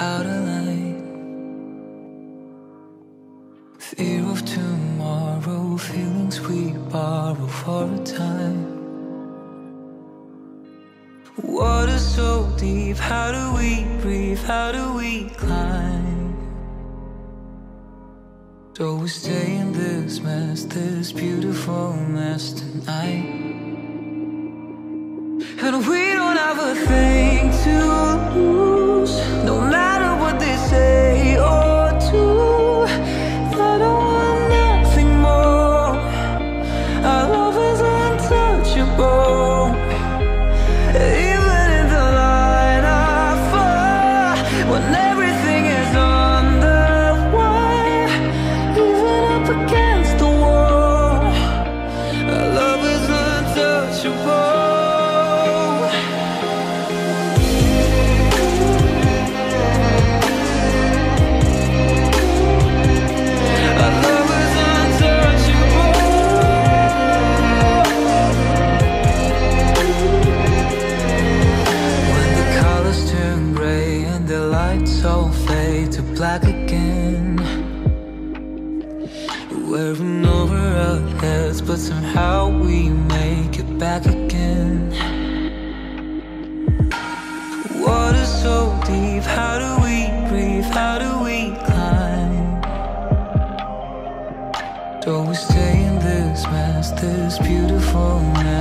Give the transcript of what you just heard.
out of line. Fear of tomorrow, feelings we borrow for a time. Water so deep, how do we breathe? How do we climb? So we stay in this mess, this beautiful mess tonight? And we don't have a thing to lose, lights all fade to black again. Wearing over our heads but somehow we make it back again. Water so deep, how do we breathe, how do we climb? Do we stay in this mess, this beautiful mess?